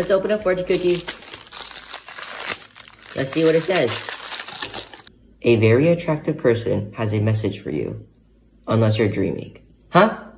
Let's open a fortune cookie. Let's see what it says. A very attractive person has a message for you. Unless you're dreaming. Huh?